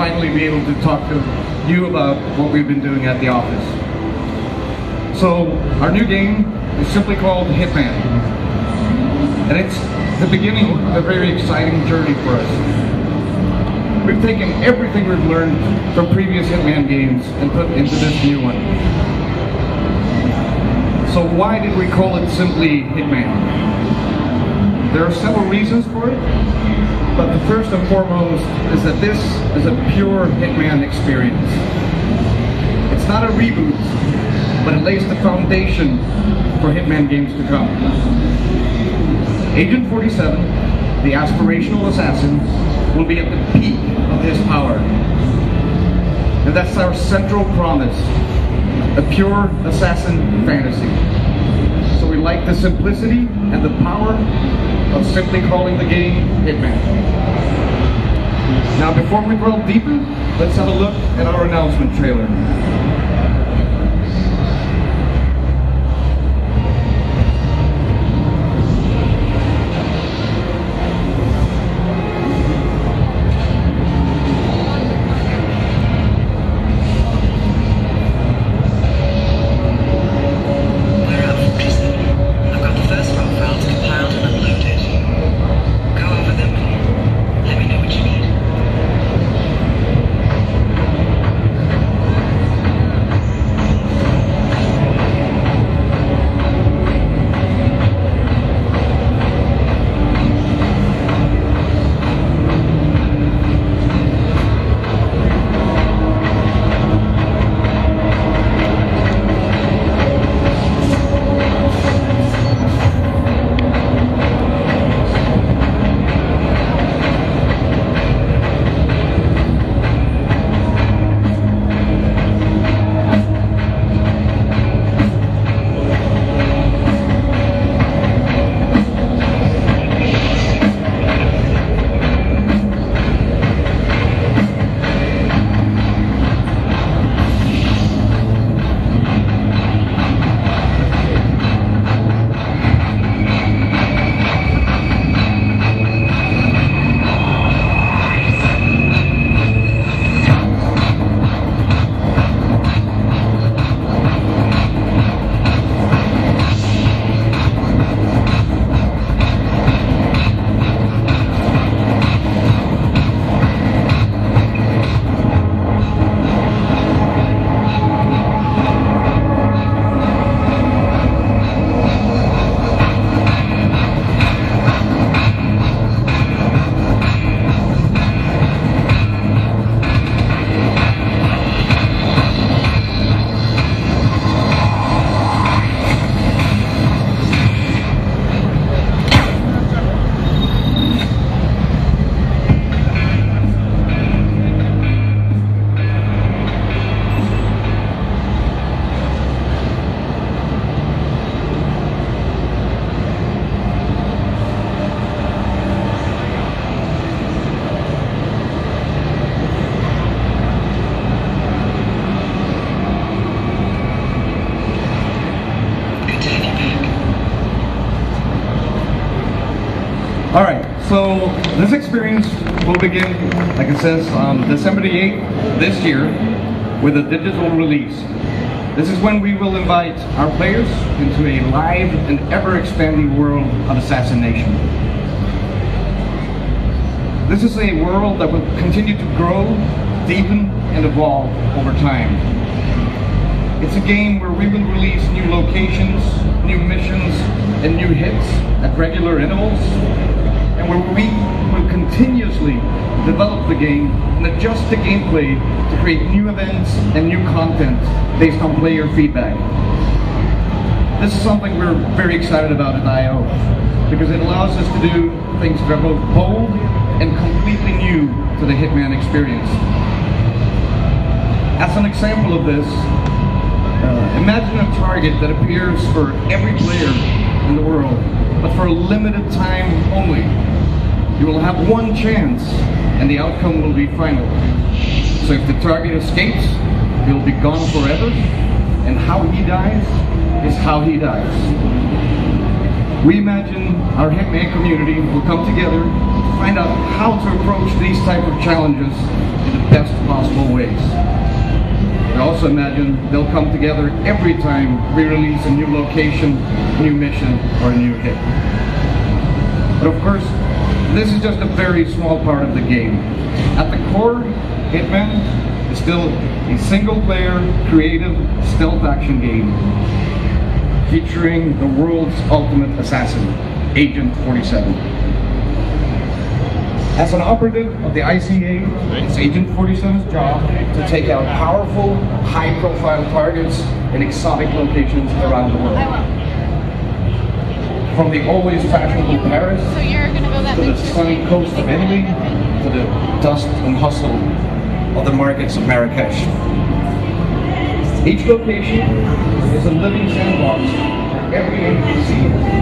finally be able to talk to you about what we've been doing at the office. So, our new game is simply called Hitman. And it's the beginning of a very exciting journey for us. We've taken everything we've learned from previous Hitman games and put into this new one. So why did we call it simply Hitman? There are several reasons for it, but the first and foremost is that this is a pure Hitman experience. It's not a reboot, but it lays the foundation for Hitman games to come. Agent 47, the aspirational assassin, will be at the peak of his power. And that's our central promise, a pure assassin fantasy. So we like the simplicity and the power of simply calling the game Hitman. Now before we delve deeper, let's have a look at our announcement trailer. So this experience will begin, like it says, on December the 8th this year with a digital release. This is when we will invite our players into a live and ever-expanding world of assassination. This is a world that will continue to grow, deepen, and evolve over time. It's a game where we will release new locations, new missions, and new hits at regular intervals, where we will continuously develop the game and adjust the gameplay to create new events and new content based on player feedback. This is something we're very excited about at I.O. because it allows us to do things that are both bold and completely new to the Hitman experience. As an example of this, uh, imagine a target that appears for every player in the world, but for a limited time only. You will have one chance, and the outcome will be final. So if the target escapes, he'll be gone forever, and how he dies is how he dies. We imagine our Hitman community will come together to find out how to approach these type of challenges in the best possible ways. I also imagine they'll come together every time we release a new location, new mission, or a new hit. But of course, this is just a very small part of the game. At the core, Hitman is still a single-player, creative, stealth action game featuring the world's ultimate assassin, Agent 47. As an operative of the ICA, it's Agent 47's job to take out powerful, high-profile targets in exotic locations around the world. From the always fashionable Paris so go to the sunny coast of Italy to the dust and hustle of the markets of Marrakesh. Each location is a living sandbox for every agency.